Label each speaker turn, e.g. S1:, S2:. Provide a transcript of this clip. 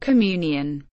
S1: communion.